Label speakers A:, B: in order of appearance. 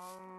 A: Oh.